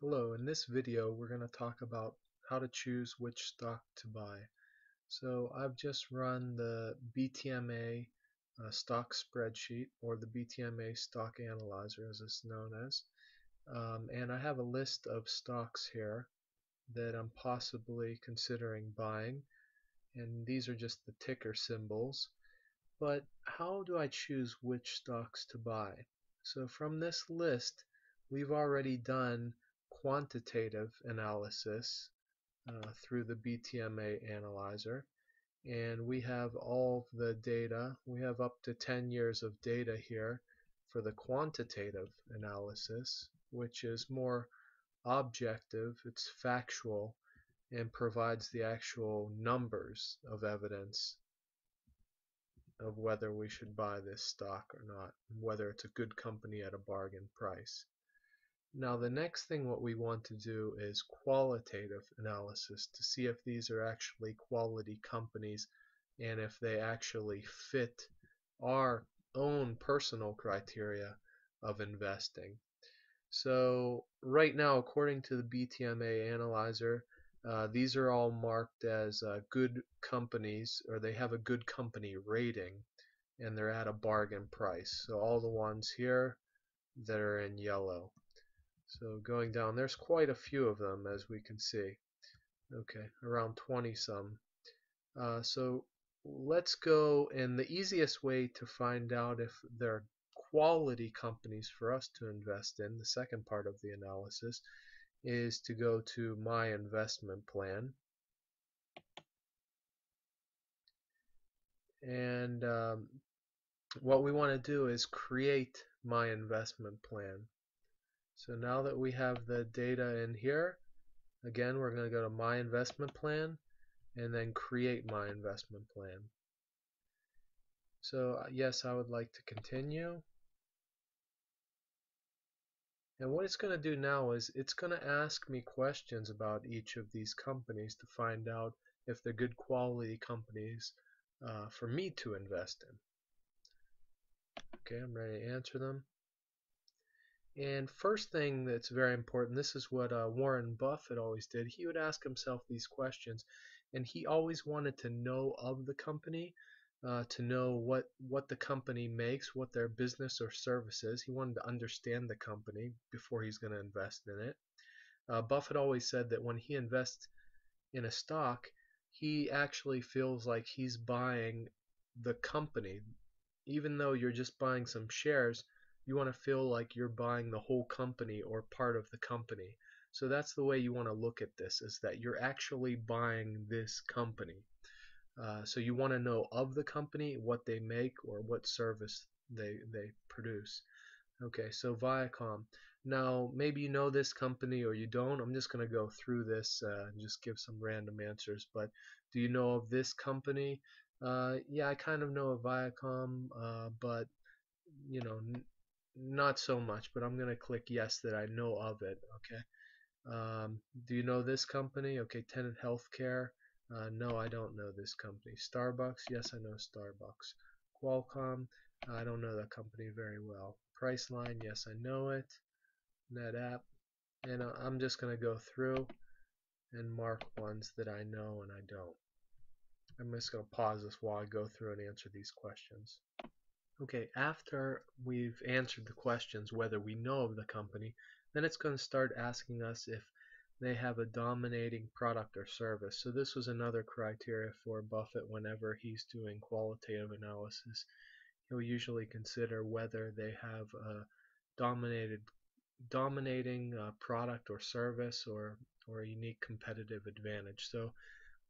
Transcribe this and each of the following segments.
Hello, in this video we're going to talk about how to choose which stock to buy. So I've just run the BTMA uh, stock spreadsheet or the BTMA stock analyzer as it's known as um, and I have a list of stocks here that I'm possibly considering buying and these are just the ticker symbols but how do I choose which stocks to buy? So from this list we've already done quantitative analysis uh, through the BTMA analyzer. And we have all the data we have up to 10 years of data here for the quantitative analysis which is more objective it's factual and provides the actual numbers of evidence of whether we should buy this stock or not whether it's a good company at a bargain price now the next thing what we want to do is qualitative analysis to see if these are actually quality companies and if they actually fit our own personal criteria of investing. So right now according to the BTMA analyzer uh, these are all marked as uh, good companies or they have a good company rating and they're at a bargain price. So all the ones here that are in yellow. So going down, there's quite a few of them as we can see. Okay, around 20 some. Uh, so let's go, and the easiest way to find out if they're quality companies for us to invest in, the second part of the analysis, is to go to My Investment Plan. And um, what we want to do is create My Investment Plan. So now that we have the data in here, again, we're going to go to My Investment Plan and then create My Investment Plan. So uh, yes, I would like to continue. And what it's going to do now is it's going to ask me questions about each of these companies to find out if they're good quality companies uh, for me to invest in. Okay, I'm ready to answer them. And first thing that's very important, this is what uh, Warren Buffett always did. He would ask himself these questions, and he always wanted to know of the company, uh, to know what what the company makes, what their business or service is. He wanted to understand the company before he's going to invest in it. Uh, Buffett always said that when he invests in a stock, he actually feels like he's buying the company, even though you're just buying some shares you want to feel like you're buying the whole company or part of the company. So that's the way you want to look at this is that you're actually buying this company. Uh, so you want to know of the company, what they make or what service they, they produce. Okay, so Viacom. Now, maybe you know this company or you don't. I'm just going to go through this uh, and just give some random answers. But do you know of this company? Uh, yeah, I kind of know of Viacom, uh, but you know, not so much, but I'm going to click yes that I know of it. Okay. Um, do you know this company? Okay, Tenet Healthcare. Uh, no, I don't know this company. Starbucks. Yes, I know Starbucks. Qualcomm. I don't know that company very well. Priceline. Yes, I know it. NetApp. And uh, I'm just going to go through and mark ones that I know and I don't. I'm just going to pause this while I go through and answer these questions. Okay, after we've answered the questions whether we know of the company, then it's going to start asking us if they have a dominating product or service. So this was another criteria for Buffett whenever he's doing qualitative analysis. He'll usually consider whether they have a dominated dominating uh, product or service or or a unique competitive advantage. So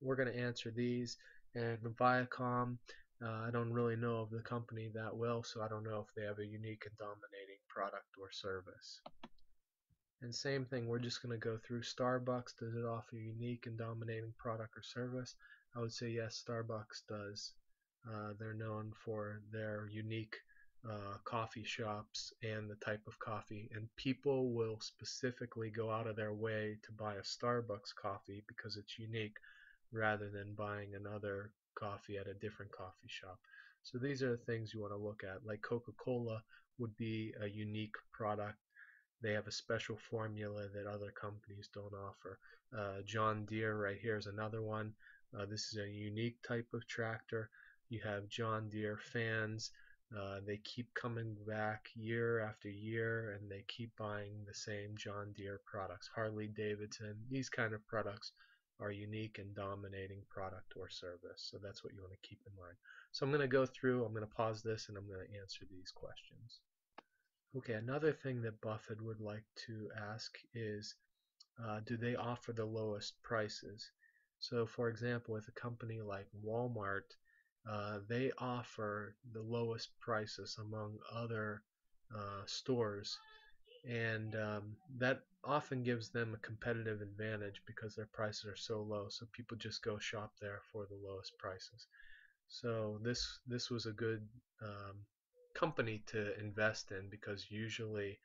we're going to answer these and Viacom uh, I don't really know of the company that well, so I don't know if they have a unique and dominating product or service. And same thing, we're just going to go through Starbucks. Does it offer a unique and dominating product or service? I would say yes, Starbucks does. Uh, they're known for their unique uh, coffee shops and the type of coffee. And people will specifically go out of their way to buy a Starbucks coffee because it's unique rather than buying another coffee at a different coffee shop. So these are the things you want to look at. Like Coca-Cola would be a unique product they have a special formula that other companies don't offer. Uh, John Deere right here is another one. Uh, this is a unique type of tractor. You have John Deere fans. Uh, they keep coming back year after year and they keep buying the same John Deere products. Harley Davidson, these kind of products are unique and dominating product or service. So that's what you want to keep in mind. So I'm going to go through, I'm going to pause this and I'm going to answer these questions. Okay, another thing that Buffett would like to ask is, uh, do they offer the lowest prices? So for example, with a company like Walmart, uh, they offer the lowest prices among other uh, stores and um, that often gives them a competitive advantage because their prices are so low so people just go shop there for the lowest prices. So this this was a good um, company to invest in because usually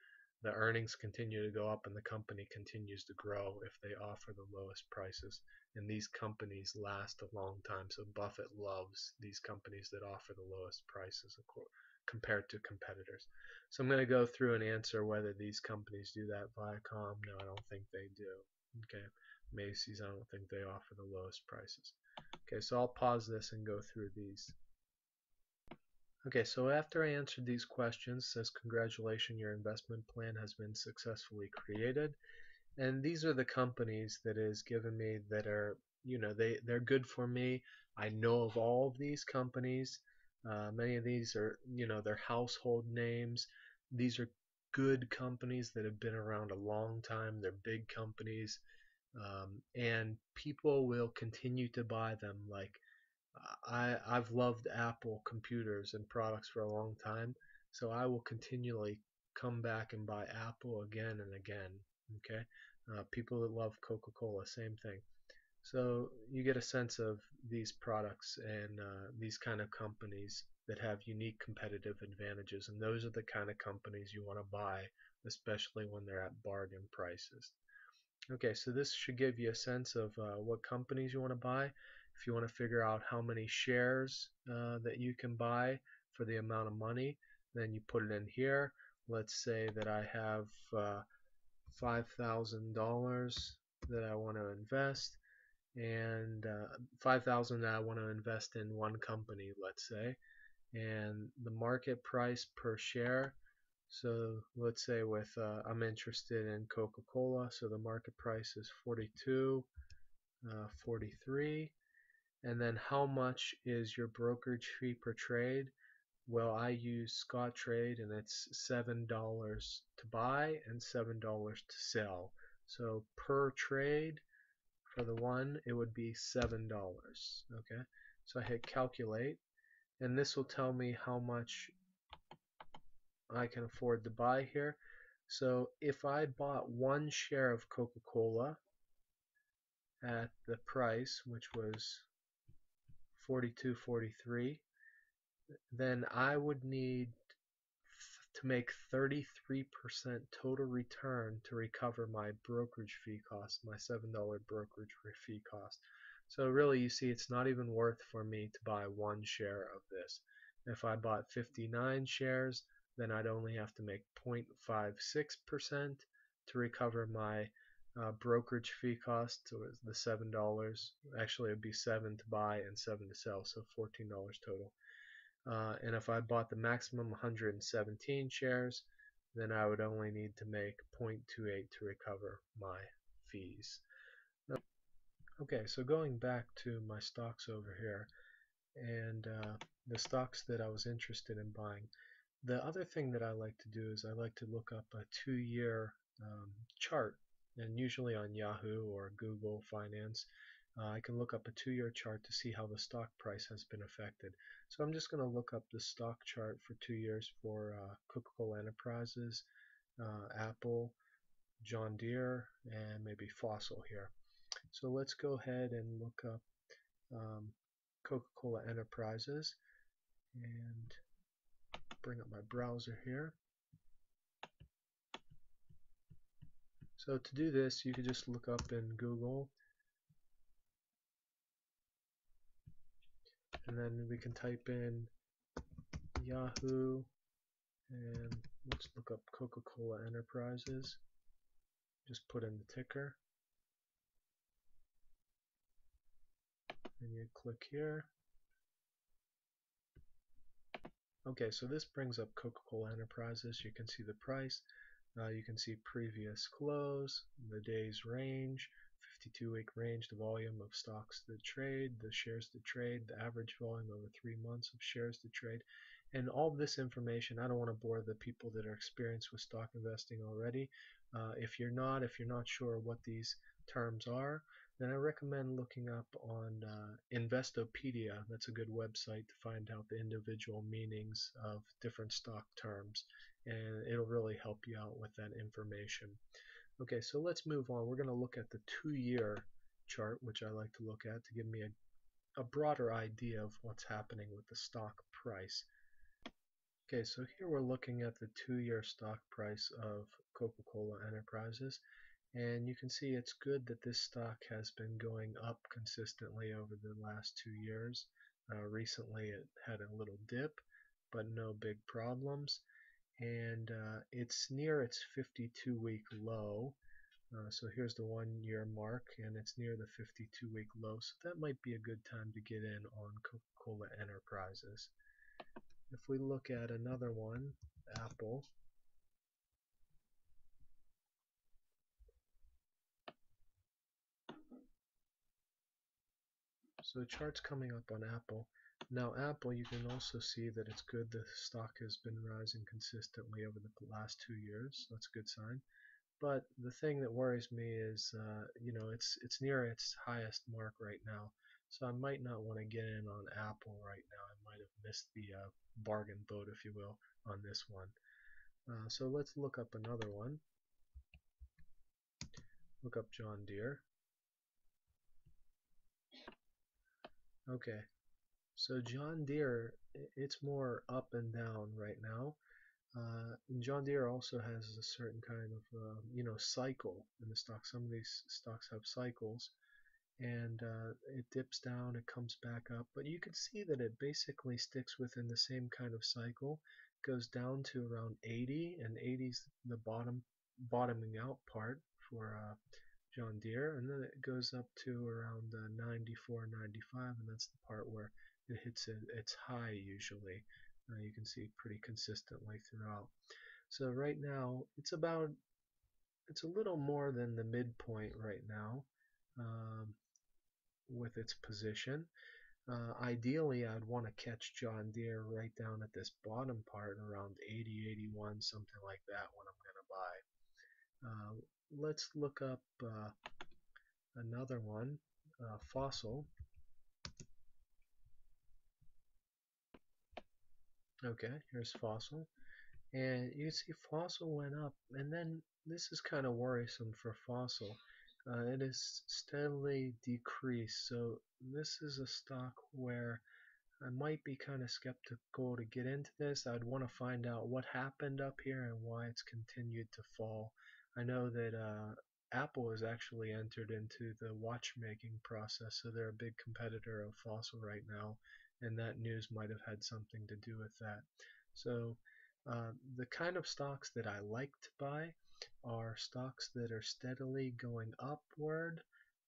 the earnings continue to go up and the company continues to grow if they offer the lowest prices. And these companies last a long time so Buffett loves these companies that offer the lowest prices compared to competitors so I'm going to go through and answer whether these companies do that Viacom no I don't think they do okay Macy's I don't think they offer the lowest prices okay so I'll pause this and go through these Okay, so after I answered these questions, says congratulations, your investment plan has been successfully created. And these are the companies that is given me that are, you know, they, they're good for me. I know of all of these companies. Uh, many of these are, you know, they're household names. These are good companies that have been around a long time. They're big companies. Um, and people will continue to buy them like I, I've loved Apple computers and products for a long time, so I will continually come back and buy Apple again and again. Okay, uh, people that love Coca-Cola, same thing. So you get a sense of these products and uh, these kind of companies that have unique competitive advantages, and those are the kind of companies you want to buy, especially when they're at bargain prices. Okay, so this should give you a sense of uh, what companies you want to buy. If you want to figure out how many shares uh, that you can buy for the amount of money, then you put it in here. Let's say that I have uh, $5,000 that I want to invest and uh, 5000 that I want to invest in one company, let's say, and the market price per share. So let's say with uh, I'm interested in Coca-Cola, so the market price is 42, uh, 43, and then how much is your brokerage fee per trade? Well, I use Scottrade and it's $7 to buy and $7 to sell. So per trade for the one, it would be $7. Okay, so I hit calculate and this will tell me how much I can afford to buy here. So if I bought one share of Coca-Cola at the price, which was 42.43, then I would need to make 33% total return to recover my brokerage fee cost, my $7 brokerage fee cost. So really you see it's not even worth for me to buy one share of this. If I bought 59 shares, then I'd only have to make 0.56% to recover my uh, brokerage fee cost was the seven dollars. Actually, it'd be seven to buy and seven to sell, so fourteen dollars total. Uh, and if I bought the maximum 117 shares, then I would only need to make 0.28 to recover my fees. Okay, so going back to my stocks over here, and uh, the stocks that I was interested in buying. The other thing that I like to do is I like to look up a two-year um, chart and usually on Yahoo or Google Finance uh, I can look up a two-year chart to see how the stock price has been affected. So I'm just going to look up the stock chart for two years for uh, Coca-Cola Enterprises, uh, Apple, John Deere, and maybe Fossil here. So let's go ahead and look up um, Coca-Cola Enterprises and bring up my browser here. So to do this, you could just look up in Google and then we can type in Yahoo And let's look up Coca-Cola Enterprises. Just put in the ticker. And you click here. Okay, so this brings up Coca-Cola Enterprises. You can see the price. Uh, you can see previous close, the day's range, 52 week range, the volume of stocks that trade, the shares to trade, the average volume over three months of shares to trade. And all this information, I don't want to bore the people that are experienced with stock investing already. Uh, if you're not, if you're not sure what these terms are, then I recommend looking up on uh, Investopedia. That's a good website to find out the individual meanings of different stock terms, and it'll really help you out with that information. Okay, so let's move on. We're going to look at the two-year chart, which I like to look at to give me a, a broader idea of what's happening with the stock price. Okay, so here we're looking at the two-year stock price of Coca-Cola Enterprises. And you can see it's good that this stock has been going up consistently over the last two years. Uh, recently it had a little dip, but no big problems and uh, it's near its 52 week low. Uh, so here's the one year mark and it's near the 52 week low so that might be a good time to get in on Coca-Cola Enterprises. If we look at another one, Apple, so the chart's coming up on Apple now Apple, you can also see that it's good the stock has been rising consistently over the last two years. That's a good sign. But the thing that worries me is, uh, you know, it's it's near its highest mark right now. So I might not want to get in on Apple right now. I might have missed the uh, bargain boat, if you will, on this one. Uh, so let's look up another one. Look up John Deere. Okay, so John Deere, it's more up and down right now. Uh, John Deere also has a certain kind of, uh, you know, cycle in the stock. Some of these stocks have cycles, and uh, it dips down, it comes back up. But you can see that it basically sticks within the same kind of cycle. Goes down to around 80, and 80 is the bottom bottoming out part for uh, John Deere, and then it goes up to around uh, 94, 95, and that's the part where it hits its high usually. Uh, you can see pretty consistently throughout. So right now it's about it's a little more than the midpoint right now um, with its position. Uh, ideally, I'd want to catch John Deere right down at this bottom part around 80, 81, something like that when I'm going to buy. Uh, let's look up uh, another one, uh, Fossil. Okay, here's Fossil. And you see Fossil went up, and then this is kind of worrisome for Fossil. Uh, steadily decreased, so this is a stock where I might be kind of skeptical to get into this. I'd want to find out what happened up here and why it's continued to fall. I know that uh, Apple has actually entered into the watchmaking process, so they're a big competitor of Fossil right now and that news might have had something to do with that. So uh, the kind of stocks that I like to buy are stocks that are steadily going upward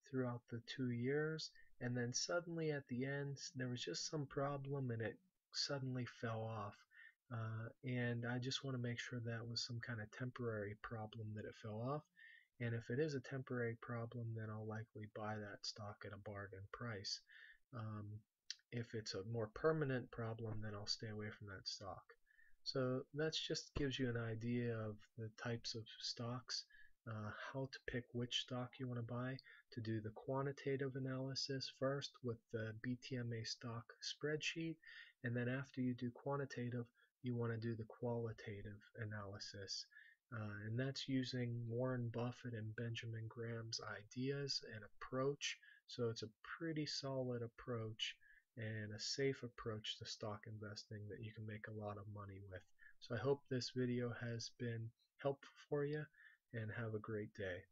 throughout the two years and then suddenly at the end there was just some problem and it suddenly fell off uh, and I just want to make sure that was some kind of temporary problem that it fell off and if it is a temporary problem then I'll likely buy that stock at a bargain price um, if it's a more permanent problem, then I'll stay away from that stock. So that just gives you an idea of the types of stocks, uh, how to pick which stock you want to buy, to do the quantitative analysis first with the BTMA stock spreadsheet, and then after you do quantitative, you want to do the qualitative analysis. Uh, and that's using Warren Buffett and Benjamin Graham's ideas and approach. So it's a pretty solid approach and a safe approach to stock investing that you can make a lot of money with. So I hope this video has been helpful for you and have a great day.